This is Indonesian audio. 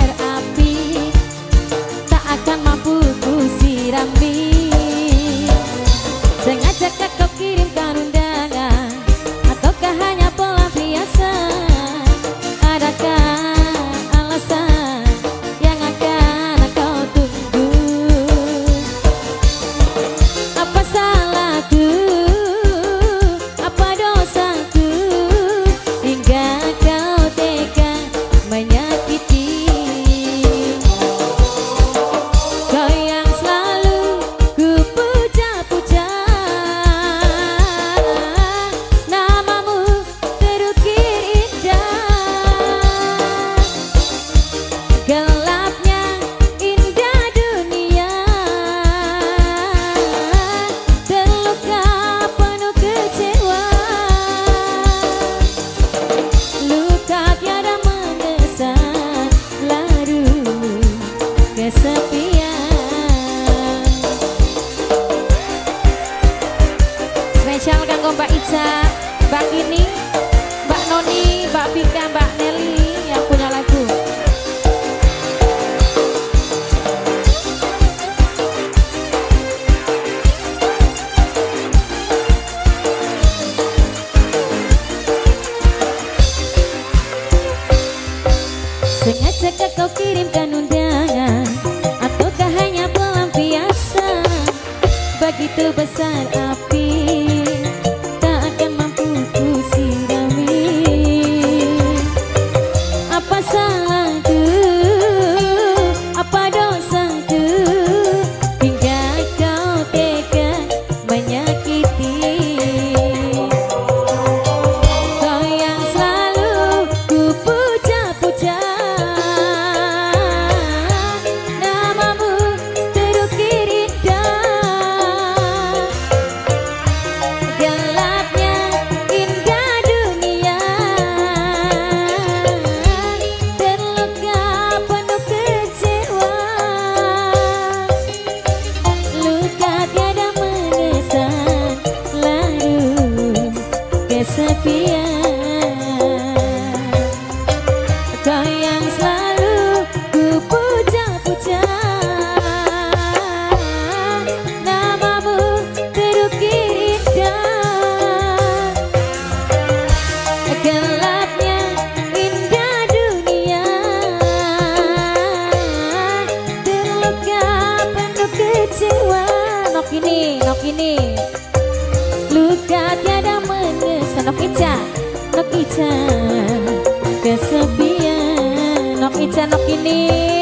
berapi Tak akan mampu ku sirami Sengaja kau kirim monggo Mbak Ica, Mbak Kini, Mbak Noni, Mbak Pika, Mbak Nelly yang punya lagu. Sengaja kau kirimkan undangan Ataukah hanya pelampiasan Begitu besar Kau yang selalu ku puja-puja Namamu terukir indah. Gelapnya indah dunia. Terluka penuh kecewa. Nok ini, nok ini. Luka tiada mengesan Nok Ica, Nok Ica Kesepian Nok Ica, Nok ini